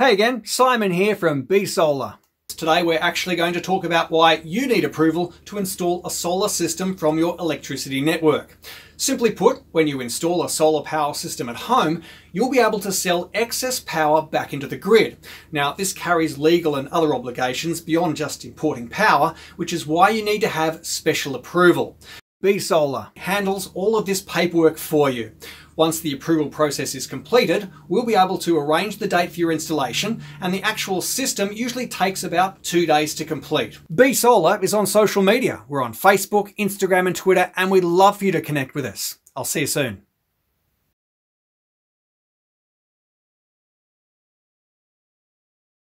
Hey again, Simon here from B Solar. Today we're actually going to talk about why you need approval to install a solar system from your electricity network. Simply put, when you install a solar power system at home, you'll be able to sell excess power back into the grid. Now, this carries legal and other obligations beyond just importing power, which is why you need to have special approval. B Solar handles all of this paperwork for you. Once the approval process is completed, we'll be able to arrange the date for your installation and the actual system usually takes about two days to complete. B Solar is on social media. We're on Facebook, Instagram and Twitter and we'd love for you to connect with us. I'll see you soon.